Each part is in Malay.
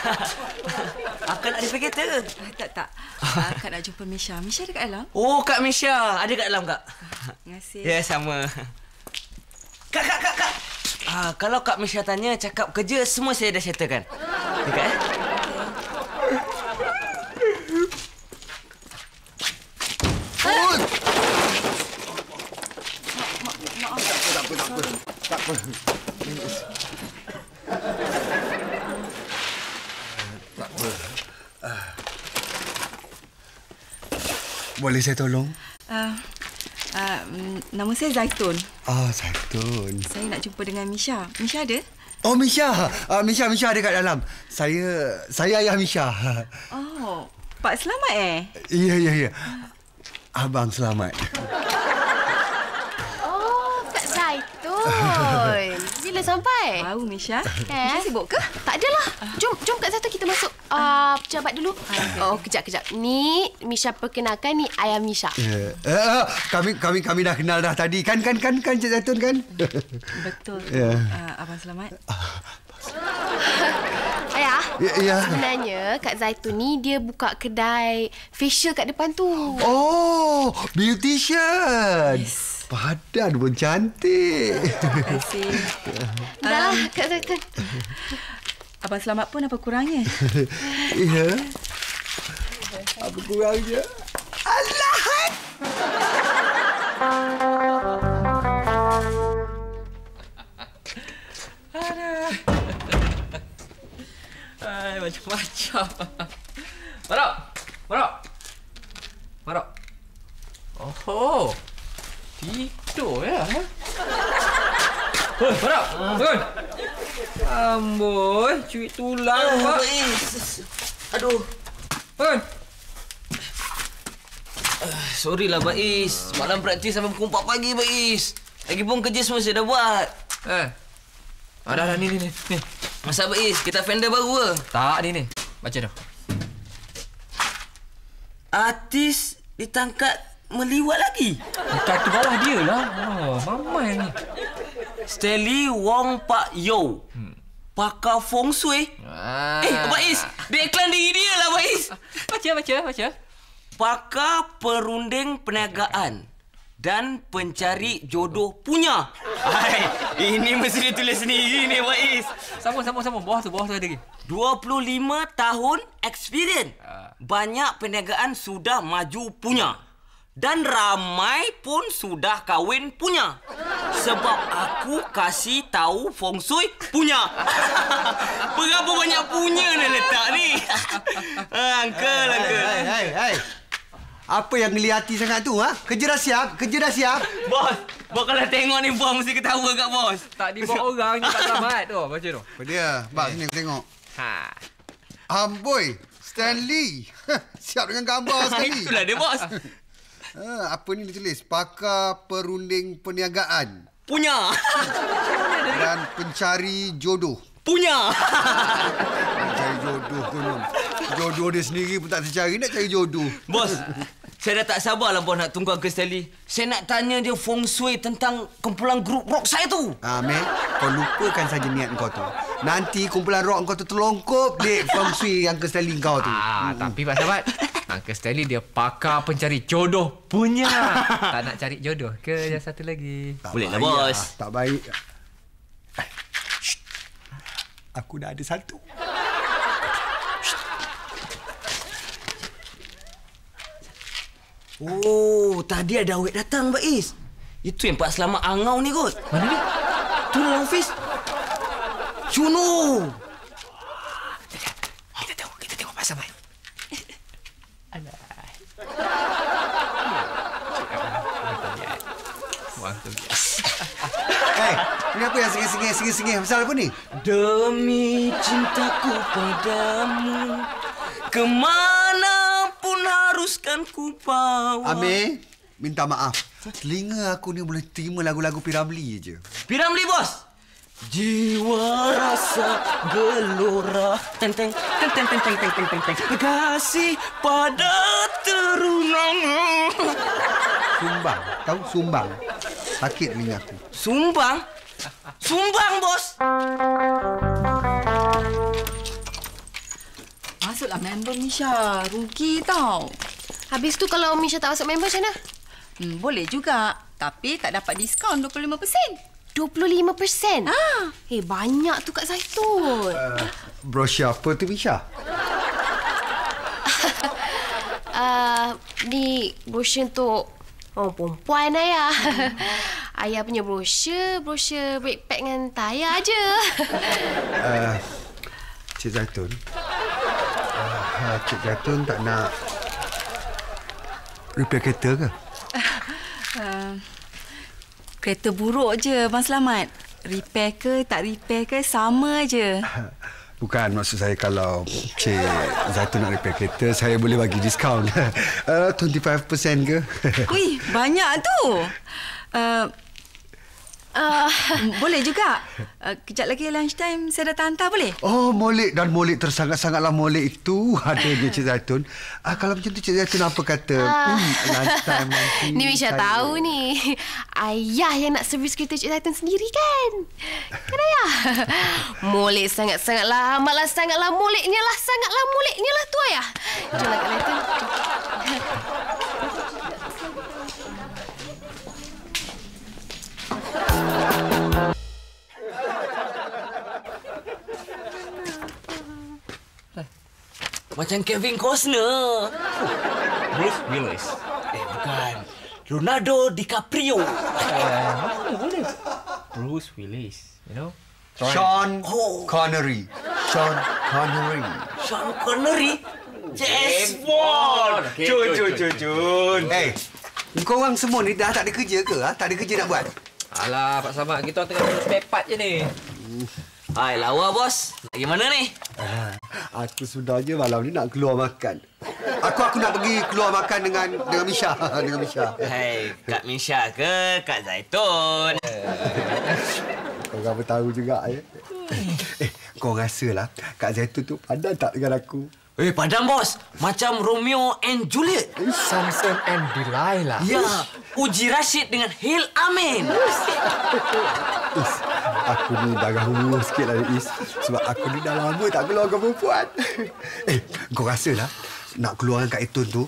Kak. Akak nak repair kereta? Ah, tak, tak. Ah, Kak nak jumpa Misha. Misha ada kat dalam? Oh, Kak Misha. Ada kat dalam, Kak? Terima kasih. Ya, sama. Kak, Kak, Kak, Kak. Ah, kalau Kak Misha tanya, cakap kerja, semua saya dah settlekan. Kak, eh? Oh! Boleh saya tolong? Ah, mm, nama saya Zaitun. Ah, Zaitun. Saya nak jumpa dengan Misha. Misha ada? Oh, Misha. Uh, Misha, Misha ada kat dalam. Saya saya ayah Misha. Oh, Pak Selamat eh? Ya, ya, ya. Abang selamat. Oh, Kak Bila sampai? Tahu Misha. Eh? Misha sibuk ke? Tak adalah. Jom, jom Kak Zaitun kita masuk uh, pejabat dulu. Oh, kejap, kejap. Ni Misha perkenalkan ni ayah Misha. Ya. Uh, kami kami kami dah kenal dah tadi. Kan kan kan kan Cik Zaitun kan? Betul. Ya. Ah, Abang Selamat. Ayah, Ya, ya. sebenarnya Kak Zaitun ni dia buka kedai facial kat depan tu. Oh, beautician. Yes. Padan pun cantik. Terima kasih. Dah lah, Kak Zaitun. Abang Selamat pun apa kurangnya? ya. Apa kurangnya? Alah. Hai, macam-macam. Marok! Marok! Marok! Oh, tidur ya? ha? Hoi, Marok! Bangun! Amboi, cuit tulang, Pak. Aduh. Bangun! Sorry lah, Bais. Malam praktis sampai pukul 4 pagi, Bais. Lagipun kerja semua saya dah buat. Eh. Ah, dah, dah, ni, ni, ni. ni. Masa Bais, kita fender baru ke? Tak, ni, ni. Baca dah. Artis ditangkap meliwat lagi. Kaki bawah dia lah. Oh, mamai ni. Stanley Wong Pak Yo. Pakar feng shui. Ah. Eh, Bais. Dia iklan diri dia lah, Bais. Baca, baca, baca. Pakar perunding perniagaan dan pencari jodoh punya. Hai, ini mesti dia tulis sendiri ni, Bais. Sambung, sambung, sambung. Bawah tu, bawah tu ada lagi. 25 tahun experience. Banyak perniagaan sudah maju punya. Dan ramai pun sudah kahwin punya. Sebab aku kasih tahu feng shui punya. Berapa banyak punya ni letak ni? Ah, Uncle, uncle. Hai, hai, hai. Apa yang geli hati sangat tu, ha? Kerja dah siap, kerja dah siap. Bos, bos kalau tengok ni bos mesti ketawa kat bos. Tak dibawa orang ni tak selamat tu. Baca tu. Apa dia? Bak sini aku tengok. Ha. Amboi, Stanley. siap dengan gambar sekali. Itulah dia bos. Ha, apa ni dia tulis? Pakar perunding perniagaan Punya. dan pencari jodoh. Punya. Cari jodoh konon. Jodoh dia sendiri pun tak tercari, nak cari jodoh. Bos, saya dah tak sabarlah bos nak tunggu Uncle Stanley. Saya nak tanya dia feng shui tentang kumpulan grup rock saya tu. Ah, Meh, kau lupakan saja niat kau tu. Nanti kumpulan rock kau tu terlongkop dek feng shui yang ke Stanley kau tu. Ah, tapi Pak Sahabat, Uncle Stanley dia pakar pencari jodoh punya. tak nak cari jodoh ke yang satu lagi? Tak Boleh lah, baik, bos. Tak baik. Shh. Aku dah ada satu. Oh, tadi ada awet datang, Mbak Is. Itu yang Pak Selamat angau ni kot. Mana ni? Tu dalam ofis. Cuno. Kita tengok, kita tengok Pak Sahabat. Alah. Wah, tu biasa. Hei, ini apa yang sengih-sengih, sengih-sengih? Pasal apa ni? Demi cintaku padamu. Kemana pun haruskan ku bawa. Amir, minta maaf. Telinga aku ni boleh terima lagu-lagu Piramli je. Piramli, bos. Jiwa rasa gelora teng teng teng teng teng teng teng teng teng teng kasih pada terunang Sumbang. Tahu sumbang? Sakit telinga aku. sumbang sumbang bos masuklah member Misha. Rugi tau. Habis tu kalau Misha tak masuk member macam mana? Hmm, boleh juga. Tapi tak dapat diskaun 25%. 25%? Ah. Eh, banyak tu Kak Zaitun. Brosur apa tu, Misha? Uh, ni brosur untuk orang perempuan ayah. ayah punya brosur, brosur backpack dengan tayar je. Uh, Cik Zaitun. Uh, Cik Zaitun tak nak repair kereta ke? Kereta buruk je, Bang Selamat. Repair ke, tak repair ke, sama je. Bukan maksud saya kalau Cik Zaitun nak repair kereta, saya boleh bagi diskaun. Uh, 25% ke? Ui, banyak tu. Uh, uh, boleh juga. Uh, kejap lagi lunchtime saya datang hantar boleh? Oh, molek dan molek tersangat-sangatlah molek itu adanya Cik Zaitun. Ah, kalau macam tu Cik Zaitun apa kata? Hmm, last time nanti Ni Misha saya- tahu ni. Ayah yang nak servis kereta Cik Zaitun sendiri kan? Kan ayah? Molek sangat-sangatlah. Malah sangatlah moleknya lah. Sangatlah moleknya lah tu ayah. Jomlah Kak Zaitun. Macam Kevin Costner. Bruce Willis. Eh, bukan. Leonardo DiCaprio. Bruce Willis, you know? Sean Oh. Connery. Sean Connery. Sean Connery. James Bond. Cun, cun, cun, cun. Eh, kau orang semua ni dah tak ada kerja ke? Ha? Tak ada kerja nak buat? Alah, Pak Samad, kita orang tengah urus spare part je ni. Hai, lawa bos. Lagi mana ni? Aku sudah je malam ni nak keluar makan. Aku aku nak pergi keluar makan dengan dengan Misha, dengan Misha. Hai, Kak Misha ke Kak Zaitun? Kau apa tahu juga ya. Eh, kau rasalah Kak Zaitun tu padan tak dengan aku? Eh, padam bos. Macam Romeo and Juliet. Samson and Delilah. Ya, Uji Rashid dengan Hil Amin. Is, aku ni darah umur sikit lah Is. Sebab aku ni dah lama tak keluar dengan perempuan. eh, kau rasalah nak keluar dengan Kak Etun tu,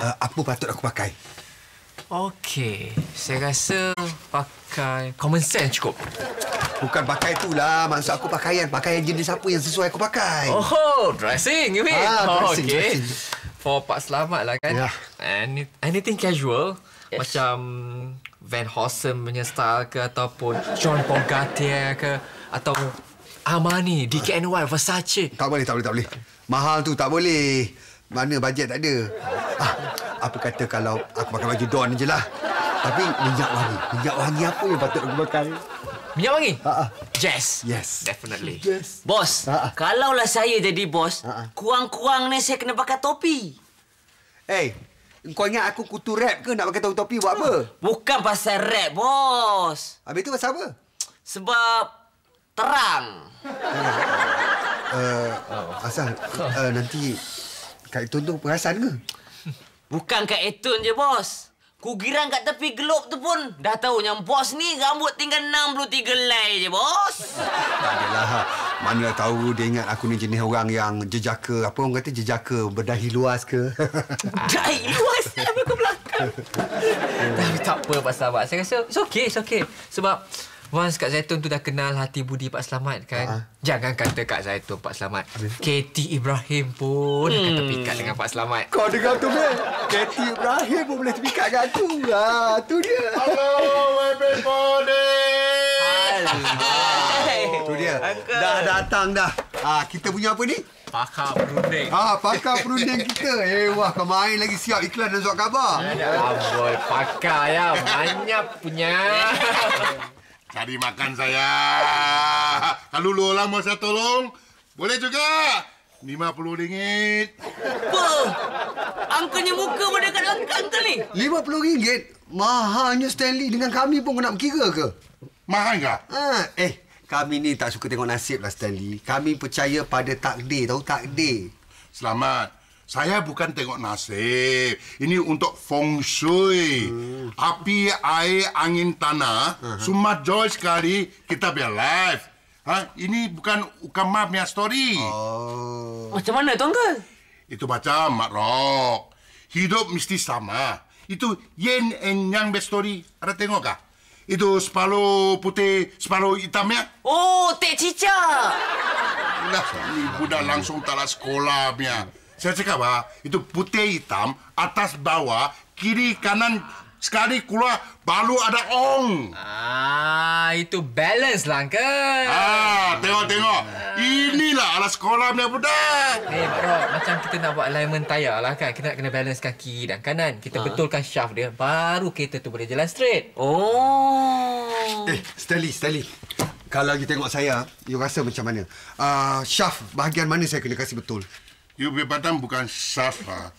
uh, apa patut aku pakai? Okey, saya rasa pakai common sense cukup. Bukan pakai tu lah. Maksud aku pakaian. Pakaian jenis apa yang sesuai aku pakai. Oh, dressing, you mean? Ah, oh, dressing, okay. dressing. For Pak Selamat lah kan. Ya. Any, anything casual. Yes. Macam Van Hossen punya style ke ataupun John Paul Gaultier ke atau Armani, DKNY, Versace. Tak boleh, tak boleh, tak boleh. Mahal tu tak boleh. Mana bajet tak ada. Ah, apa kata kalau aku pakai baju Don je lah. Tapi minyak wangi. Minyak wangi apa yang patut aku pakai? Minyak wangi? Ha, ha. Jazz. Yes. Definitely. Yes. Bos, Ha, ha. kalaulah saya jadi bos, Ha, ha. kurang-kurang ni saya kena pakai topi. Eh, kau ingat aku kutu rap ke nak pakai topi buat apa? Bukan pasal rap, bos. Habis tu pasal apa? Sebab terang. Uh, asal uh, nanti Kak Itun tu perasan ke? Bukan kat Etun je, bos. Kugiran kat tepi gelop tu pun dah tahu yang bos ni rambut tinggal 63 helai je, bos. Tak adalah. Mana tahu dia ingat aku ni jenis orang yang jejaka. Apa orang kata jejaka berdahi luas ke? Dah luas sampai ke belakang. Tapi tak apa Pak Selamat. Saya rasa it's okay, it's okay. Sebab once Kak Zaitun tu dah kenal hati budi Pak Selamat kan. Ha. Jangan kata Kak Zaitun Pak Selamat. KT Ibrahim pun akan terpikat dengan Pak Selamat. Kau dengar tu, Ben? Katie Ibrahim pun boleh terpikat dengan aku. Ha, tu dia. Tu dia. Uncle. Dah datang dah. Ha, kita punya apa ni? Pakar berunding. Ha, pakar perunding kita. Eh, wah, kau main lagi siap iklan dan surat khabar. Amboi, pakar ya. Banyak punya. Cari makan saya. Kalau lu orang mau saya tolong, boleh juga. RM50. Apa? Angkanya muka pun dekat angkat angkel ni. RM50? Mahalnya Stanley. Dengan kami pun kau nak berkira ke? Mahal tak? Ha, eh, kami ni tak suka tengok nasib lah Stanley. Kami percaya pada takdir tahu takdir. Selamat. Saya bukan tengok nasib. Ini untuk feng shui. Hmm. Api, air, angin, tanah. Uh-huh. Semua joy sekali kita biar live. Ha? Ini bukan Ukama punya story. Oh. Oh. Macam mana tu, Uncle? Itu macam Mak Rock. Hidup mesti sama. Itu yin and yang best story. Ada tengok kah? Itu separuh putih, separuh hitamnya. Oh, Tek Cica. Lah, ni budak langsung tak nak sekolah punya. Saya cakap ah, itu putih hitam, atas bawah, kiri kanan sekali keluar, baru ada ong. Ah, itu balance lah, Uncle. Ah, tengok-tengok. Inilah ala sekolah punya budak. Eh, bro, macam kita nak buat alignment tayar lah kan. Kita nak kena balance kaki dan kanan. Kita betulkan shaft dia. Baru kereta tu boleh jalan straight. Oh. Eh, Stanley, Stanley. Kalau you tengok saya, you rasa macam mana? Uh, shaft, bahagian mana saya kena kasih betul? You punya badan bukan saf lah.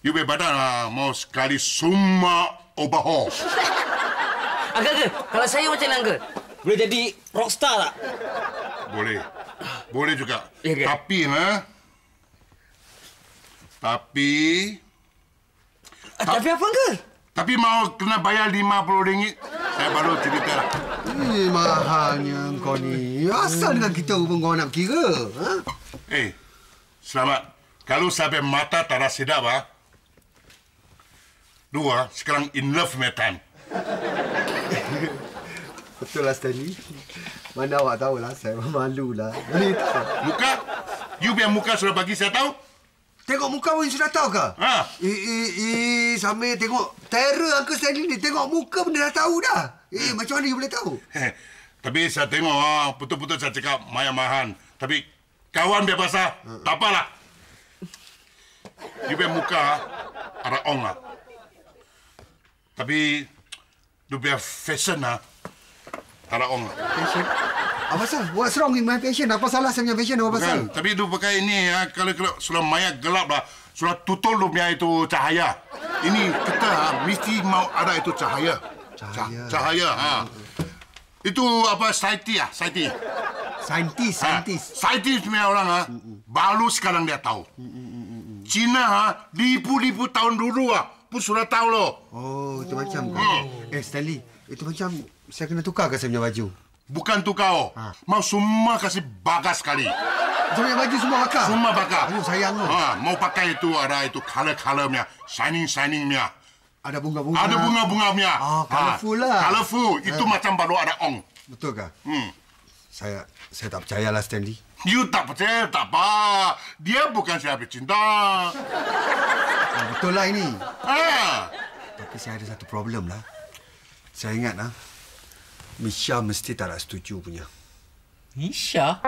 You punya badan ah, mau sekali semua overhaul. Uncle, Uncle. Kalau saya macam mana, Uncle? Boleh jadi rockstar tak? Boleh. Boleh juga. Ya ke? Tapi, ha? Tapi... Ah, Tapi apa, Uncle? Tapi mau kena bayar RM50. Saya baru cerita lah. Eh, mahalnya kau ni. Asal dengan kita pun kau nak kira. Ha? Eh, selamat. Kalau sampai mata tak rasa sedap, ha? Dua, sekarang in love punya time. Betul lah, Stanley. Mana awak tahu lah, saya malu lah. Muka? You punya muka sudah bagi saya tahu? Tengok muka pun sudah tahu ke? Ha. Eh, eh, eh, sambil tengok terror Uncle Stanley ni. Tengok muka pun dah tahu dah. Eh, macam mana you boleh tahu? Eh, Tapi saya tengok, ah, betul-betul saya cakap Maya Mahan. Tapi kawan biar pasal, tak apalah. You punya muka ah, ada ong lah. Tapi, you punya fashion lah, ada ong lah. Fashion? Apa pasal? What's wrong with my fashion? Apa salah saya punya fashion? Apa pasal? Bukan, tapi dia pakai ini ya, kalau kalau sudah maya gelap lah, sudah tutul dia punya itu cahaya. Ini kita ha, mesti mau ada itu cahaya. Cahaya. Ca- cahaya. Ha. Itu apa saintis ah, saintis. Saintis, Ha, saintis. saintis punya orang ah, baru sekarang dia tahu. Cina ha, ribu-ribu tahun dulu ah, pun sudah tahu loh. Oh, itu macam ke? Oh. Eh, Stanley, itu macam saya kena tukar ke saya punya baju? Bukan tu kau. Mau semua kasih bagas sekali. Saya baju semua bakar? Semua bakar. Aduh, sayang tu. Ha, mau pakai itu ada itu color-color punya, shining-shining punya. Ada bunga-bunga. Ada bunga-bunga punya. Oh, colourful lah. Colourful. Itu macam baru ada ong. Betul ke? Hmm. Saya saya tak percayalah, Stanley. You tak percaya, tak apa. Dia bukan siapa cinta. Oh, betul lah ini. Ha. Tapi saya ada satu problem lah. Saya ingat lah. Misha mesti tak nak setuju punya. Isha?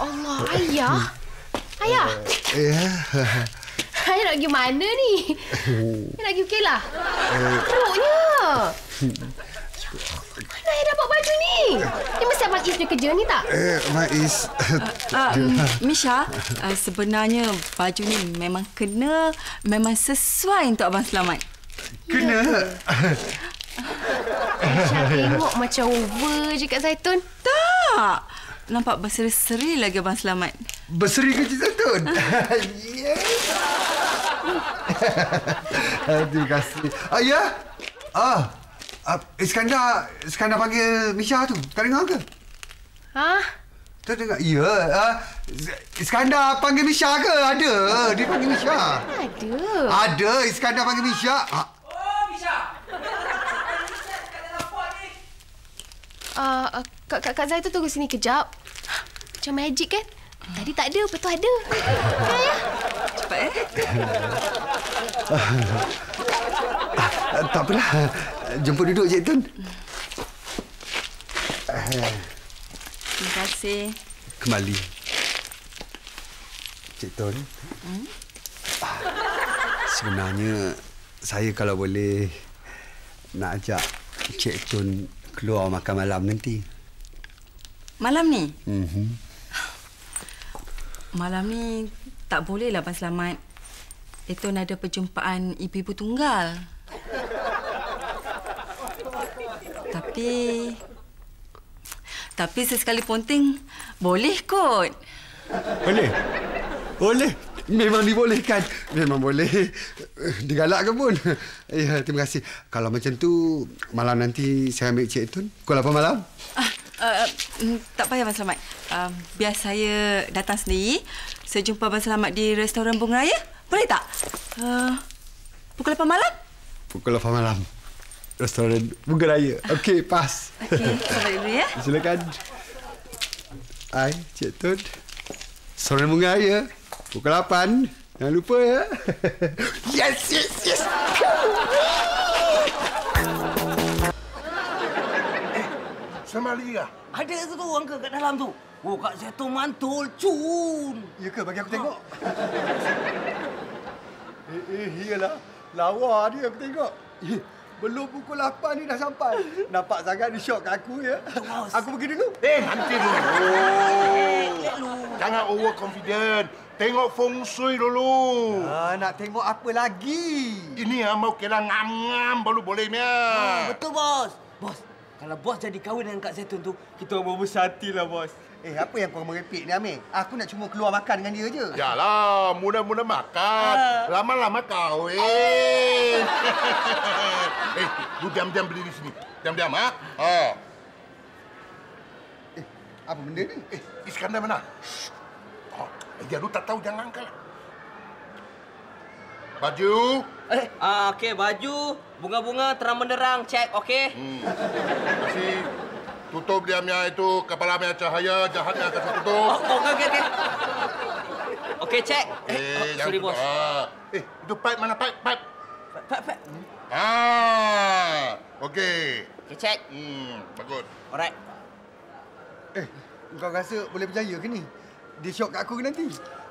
Allah, ayah. Ayah, Eh, ayah nak pergi mana ni? Ayah nak pergi Kelah? Teruknya. Ayah baju ni? Ni mesti Abang Is punya kerja ni tak? eh, Mais. Uh, Misha, uh, sebenarnya baju ni memang kena, memang sesuai untuk Abang Selamat. Kena. Syah tengok macam over je kat Zaitun. Tak. Nampak berseri-seri lagi Abang Selamat. Berseri ke Cik Zaitun? yes. Terima kasih. Ah, ya? Ah, ah, Iskandar, Iskandar panggil Misha tu. Tak dengar ke? Ha? Tak dengar? Ya. Ah, Iskandar panggil Misha ke? Ada. Dia panggil Misha. Ada. Ada. Iskandar panggil Misha. Ah, Uh, uh, Kak, Kak, Kak Zaitun tunggu sini kejap. Macam magic kan? Tadi tak ada, lepas tu ada. Cepat eh. tak apalah. Jemput duduk, Cik Tun. Terima kasih. Kembali. Cik Tun. Ah, Sebenarnya, saya kalau boleh nak ajak Cik Tun keluar makan malam nanti. Malam ni? Mm-hmm. Malam ni tak boleh lah Abang Selamat. Itu ada perjumpaan ibu-ibu tunggal. Tapi... Tapi sesekali ponting boleh kot. Boleh? Boleh. Memang dibolehkan. Memang boleh. Digalakkan pun. Ya, terima kasih. Kalau macam tu, malam nanti saya ambil Cik Tun. Pukul 8 malam. Ah, Uh, tak payah Abang Selamat. Uh, biar saya datang sendiri. Saya jumpa Abang Selamat di restoran Bunga Raya. Boleh tak? Uh, pukul 8 malam? Pukul 8 malam. Restoran Bunga Raya. Okey, pas. Okey, sampai dulu ya. Silakan. Hai, Cik Tun. Restoran Bunga Raya. Pukul 8. Jangan lupa ya. yes, yes, yes. Sama Lia. Ada tu tu angka kat dalam tu. Oh, Kak Seto mantul cun. Ya ke? Bagi aku tengok. eh, eh, iyalah. Lawa dia aku tengok. Eh, belum pukul 8 ni dah sampai. Nampak sangat dia syok kat aku ya. Aku pergi dulu. Eh, nanti dulu. Jangan overconfident. Tengok feng shui dulu. Ah, nak tengok apa lagi? Ini ah mau kira ngam-ngam baru boleh Ah, mia. betul bos. Bos, kalau bos jadi kahwin dengan Kak Zaitun tu, kita orang berbesar hati lah bos. Eh, apa yang kau merepek ni, Amir? Aku nak cuma keluar makan dengan dia je. Yalah, mudah-mudah makan. Ah. Lama-lama kahwin. eh, lu diam-diam berdiri sini. Diam-diam, ha? Ha. Eh, apa benda ni? Eh, Iskandar mana? Shh. Oh, dia lu tak tahu jangan angkat. Baju. Eh, ah, okey, baju, bunga-bunga terang benderang, cek, okey? Hmm. Kasih tutup dia punya itu kepala punya cahaya jahatnya kasih Oh, tutup. okey, okey, okey. Okey, cek. Eh, oh, jangan sorry bos. Ah. Eh, itu pipe mana pipe? Pipe. Pak, pak. Ah. Okey. Okey, cek. Hmm, bagus. Alright. Eh, kau rasa boleh berjaya ke ni? Dia syok kat aku ke nanti?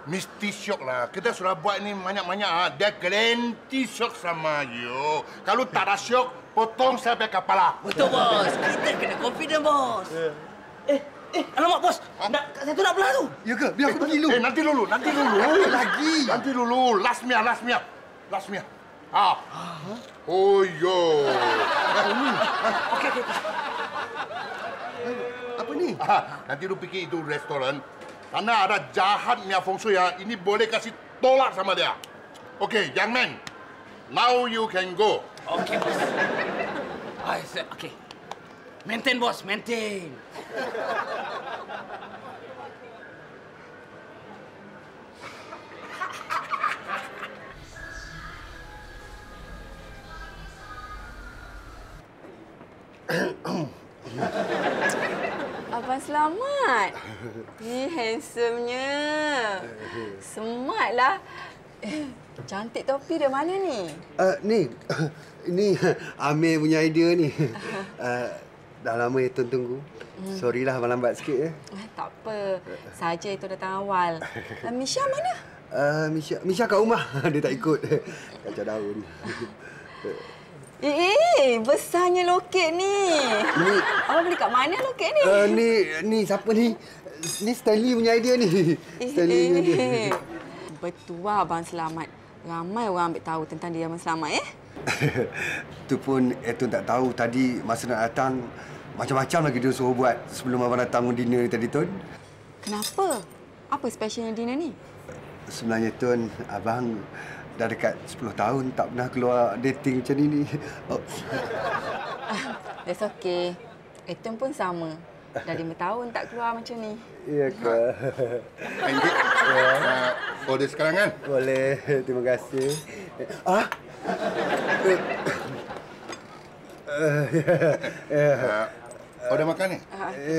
Mesti syok lah. Kita sudah buat ni banyak-banyak. Ha. Dia garanti syok sama you. Kalau tak ada syok, potong sampai kepala. Betul bos. Kita kena confident bos. Eh, eh, alamak bos. Nak Zaitun nak belah tu. Ya ke? Biar aku pergi dulu. Eh, nanti dulu, nanti dulu. Lagi? Nanti dulu. Last mia, last mia. Last mia. Ah. Oh, yo. Okey, okey. okey. Apa ni? Ah, nanti lu fikir itu restoran. Karena ada jahat Mia Feng Shui ya, ini boleh kasih tolak sama dia. Okey, young man. Now you can go. Okey, bos. Ah, okey. Maintain, bos. Maintain. Abang Selamat. Ni handsomenya. Smart lah. Eh, cantik topi dari mana ni? Uh, ni, ni Amir punya idea ni. Uh, dah lama ya Tun tunggu. Sorry lah abang lambat sikit ya. Eh, tak apa. Saja itu datang awal. Uh, Misha mana? Uh, Misha, Misha kat rumah. Dia tak ikut. Kacau daun. Eh, eh, besarnya loket ni. Ni, Abang beli kat mana loket ni? uh, ni, ni siapa ni? Ni Stanley punya idea ni. Stanley punya idea. Betul lah Abang Selamat. Ramai orang ambil tahu tentang dia Abang Selamat eh. tu pun Etun tak tahu tadi masa nak datang macam-macam lagi dia suruh buat sebelum abang datang dinner ni tadi Tun. Kenapa? Apa specialnya dinner ni? Sebenarnya Tun, abang dah dekat 10 tahun tak pernah keluar dating macam ni ni. Oh, That's okay. Eton pun sama. Dah lima tahun tak keluar macam ni. ya ke? Thank you. Uh, order sekarang kan? Boleh, terima kasih. Ah? Eh, eh, Uh, order makan ni?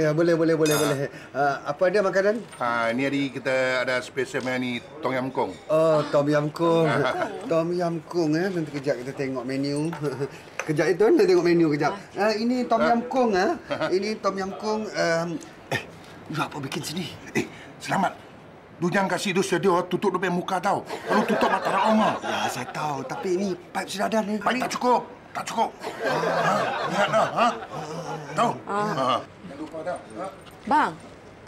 Ya, boleh, boleh, boleh, boleh. Ah, apa dia makanan? Ha, ni hari kita ada special yang ni Tom Yam Kong. Oh, Tom Yam Kung. Tom Yam Kung eh. Nanti kejap kita tengok menu. Kejap itu kita tengok menu kejap. Ah, ini Tom Yam Kung ah. Ini Tom Yam Kung. Um, Eh, apa bikin sini? Eh, selamat. Lu jangan kasih tu sedia tutup depan muka tau. Kalau tutup mata orang orang. ya, saya tahu. Tapi ini pipe sudah ada ni. Baik tak cukup. Tak cukup. Ha, ingat dah, ha? Tahu? Ha. Jangan lupa dah. Ha? Bang,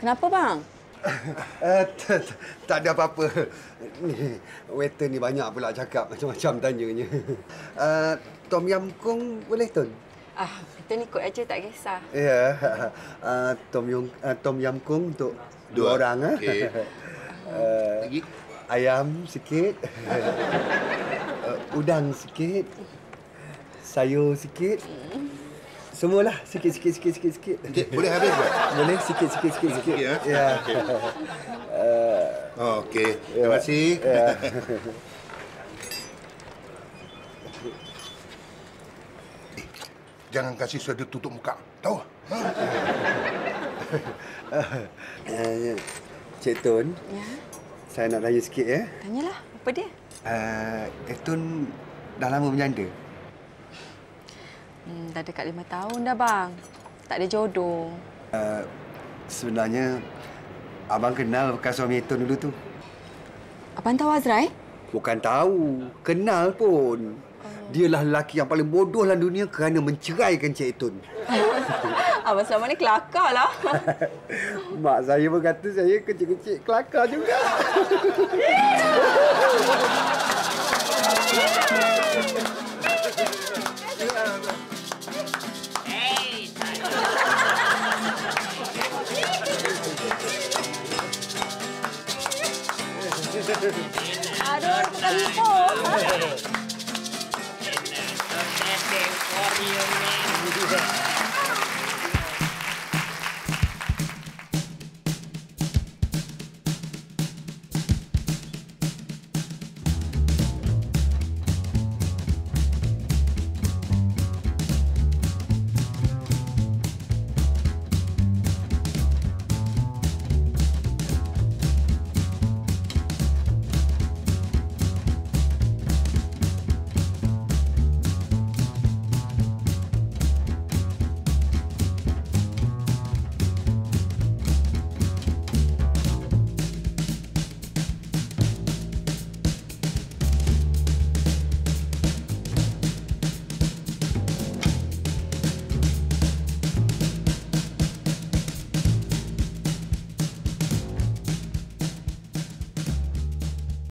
kenapa bang? Eh, tak ada apa-apa. Ni, waiter ni banyak pula cakap macam-macam tanyanya. Uh, Tom Yam Kung boleh, Tun? Ah, Eton ikut aja tak kisah. Ya. Uh, Tom Yum uh, Tom Yam Kung untuk dua, Dua. orang ah. Okey. Uh, Lagi? ayam sikit. uh, udang sikit. Sayur sikit. semualah sikit sikit sikit sikit sikit. Okey, boleh habis tak? Boleh sikit sikit sikit sikit. Sikit, eh? Ya. Oh, Okey, terima kasih. Eh, Jangan kasih suara tutup muka. Tahu? Ha? Uh, Cik Tun. Ya. Saya nak tanya sikit ya. Tanyalah, apa dia? Uh, Cik Tun dah lama berjanda. Hmm, dah dekat lima tahun dah, bang. Tak ada jodoh. Uh, sebenarnya abang kenal bekas suami Tun dulu tu. Abang tahu Azrai? Bukan tahu, kenal pun. Dialah lelaki yang paling bodoh dalam dunia kerana menceraikan Cik Tun. Abang selama ni kelakar lah. Mak saya pun kata saya kecil-kecil kelakar juga. Aduh, bukan hipo. Leonardo.